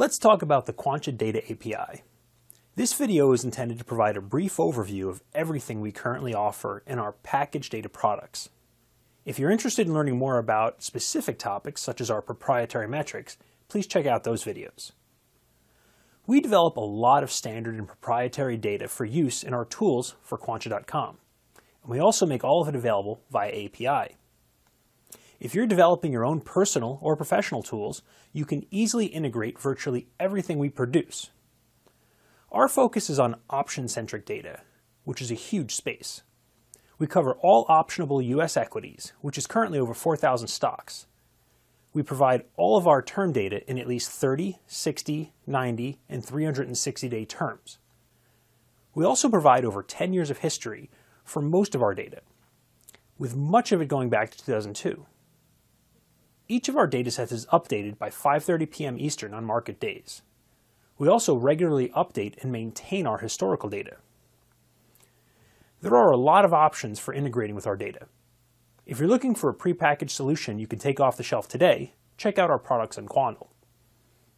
Let's talk about the Quantcha Data API. This video is intended to provide a brief overview of everything we currently offer in our packaged data products. If you're interested in learning more about specific topics such as our proprietary metrics, please check out those videos. We develop a lot of standard and proprietary data for use in our tools for Quantcha.com, and we also make all of it available via API. If you're developing your own personal or professional tools, you can easily integrate virtually everything we produce. Our focus is on option-centric data, which is a huge space. We cover all optionable U.S. equities, which is currently over 4,000 stocks. We provide all of our term data in at least 30, 60, 90, and 360 day terms. We also provide over 10 years of history for most of our data, with much of it going back to 2002. Each of our datasets is updated by 5.30 p.m. Eastern on market days. We also regularly update and maintain our historical data. There are a lot of options for integrating with our data. If you're looking for a prepackaged solution you can take off the shelf today, check out our products in Quandl.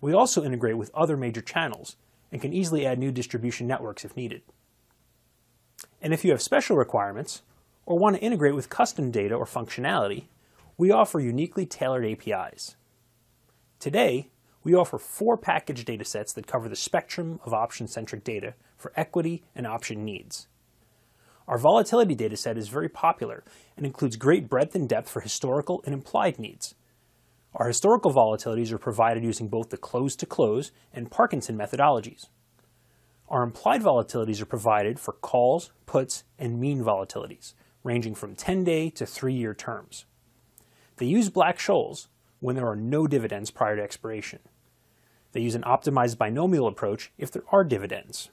We also integrate with other major channels and can easily add new distribution networks if needed. And if you have special requirements, or want to integrate with custom data or functionality, we offer uniquely tailored APIs. Today, we offer four package datasets that cover the spectrum of option-centric data for equity and option needs. Our volatility dataset is very popular and includes great breadth and depth for historical and implied needs. Our historical volatilities are provided using both the close-to-close and Parkinson methodologies. Our implied volatilities are provided for calls, puts, and mean volatilities, ranging from 10-day to 3-year terms. They use Black-Scholes when there are no dividends prior to expiration. They use an optimized binomial approach if there are dividends.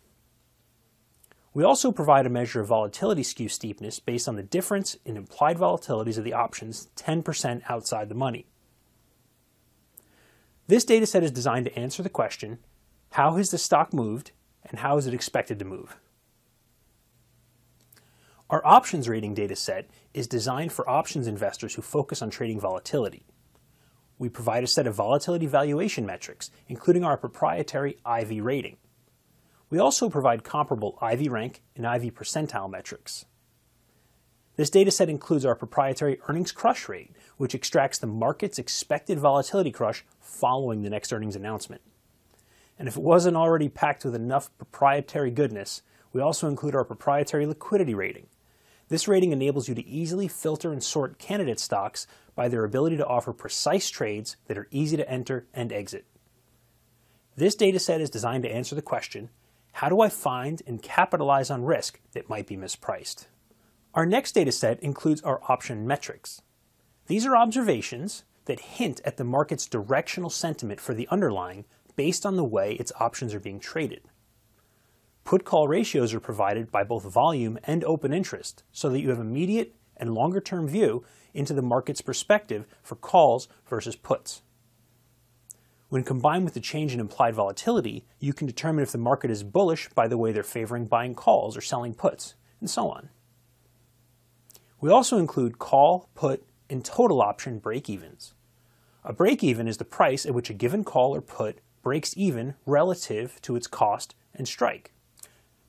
We also provide a measure of volatility skew steepness based on the difference in implied volatilities of the options 10% outside the money. This dataset is designed to answer the question, how has the stock moved and how is it expected to move? Our options rating data set is designed for options investors who focus on trading volatility. We provide a set of volatility valuation metrics, including our proprietary IV rating. We also provide comparable IV rank and IV percentile metrics. This dataset includes our proprietary earnings crush rate, which extracts the market's expected volatility crush following the next earnings announcement. And if it wasn't already packed with enough proprietary goodness, we also include our proprietary liquidity rating, this rating enables you to easily filter and sort candidate stocks by their ability to offer precise trades that are easy to enter and exit. This dataset is designed to answer the question, how do I find and capitalize on risk that might be mispriced? Our next dataset includes our option metrics. These are observations that hint at the market's directional sentiment for the underlying based on the way its options are being traded. Put-call ratios are provided by both volume and open interest so that you have immediate and longer-term view into the market's perspective for calls versus puts. When combined with the change in implied volatility, you can determine if the market is bullish by the way they're favoring buying calls or selling puts, and so on. We also include call, put, and total option break-evens. A break-even is the price at which a given call or put breaks even relative to its cost and strike.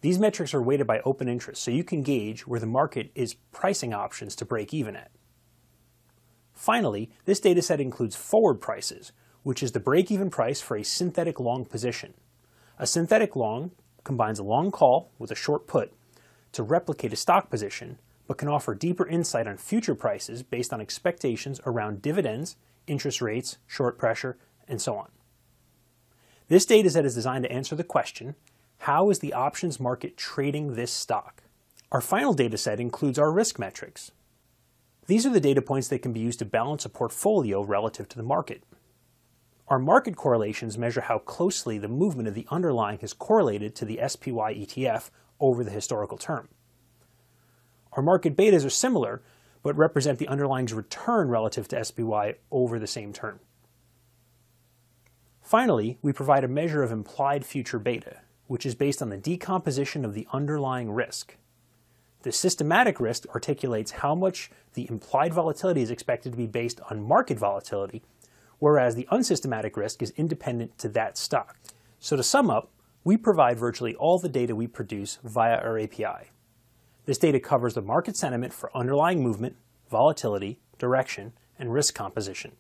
These metrics are weighted by open interest, so you can gauge where the market is pricing options to break even at. Finally, this dataset includes forward prices, which is the break-even price for a synthetic long position. A synthetic long combines a long call with a short put to replicate a stock position, but can offer deeper insight on future prices based on expectations around dividends, interest rates, short pressure, and so on. This dataset is designed to answer the question, how is the options market trading this stock? Our final data set includes our risk metrics. These are the data points that can be used to balance a portfolio relative to the market. Our market correlations measure how closely the movement of the underlying has correlated to the SPY ETF over the historical term. Our market betas are similar, but represent the underlying's return relative to SPY over the same term. Finally, we provide a measure of implied future beta, which is based on the decomposition of the underlying risk. The systematic risk articulates how much the implied volatility is expected to be based on market volatility, whereas the unsystematic risk is independent to that stock. So to sum up, we provide virtually all the data we produce via our API. This data covers the market sentiment for underlying movement, volatility, direction, and risk composition.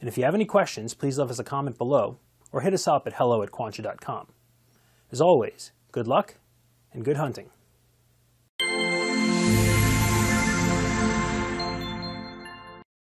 And if you have any questions, please leave us a comment below or hit us up at hello at quantcha.com. As always, good luck and good hunting.